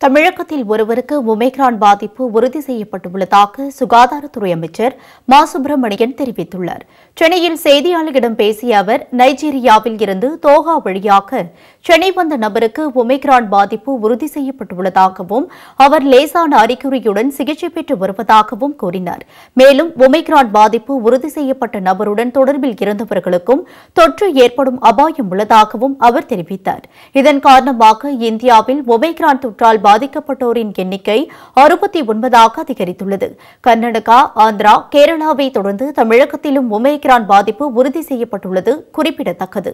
தமிழகத்தில் ஒருவருக்கு ஒமேக்ரான் பாதிப்பு உறுதி செய்யப்பட்டுள்ளதாக சுகாதாரத்துறை அமைச்சர் மா. சுப்பிரமணியன் தெரிவித்துள்ளார். சென்னையில் செய்தியாளர்களிடம் பேசிய அவர் நைஜீரியாவில் இருந்து தோகா வழியாக சென்னை வந்த நபருக்கு ஒமேக்ரான் பாதிப்பு உறுதி செய்யப்பட்டுள்ளதாகவும் அவர் லேசான அறிகுறியுடன் சிகிச்சை பெற்று வருவதாகவும் கூறினார். மேலும் ஒமேக்ரான் பாதிப்பு உறுதி செய்யப்பட்ட நபருடன் தொடர்பில் இருந்தவர்களுக்கும் தொற்று ஏற்படும் அபாயம் உள்ளதாகவும் அவர் தெரிவித்தார். இதன் காரணமாக இந்தியாவில் ஒமேக்ரான் தொற்றால் பாதிக்கப்பட்டோரின் எண்ணிக்கை அறுபத்தி ஒன்பதாக அதிகரித்துள்ளது. கர்நாடகா ஆந்திரா கேரளாவை தொடர்ந்து தமிழகத்திலும் ஒமேக்ரான் பாதிப்பு உறுதி செய்யப்பட்டுள்ளது குறிப்பிடத்தக்கது.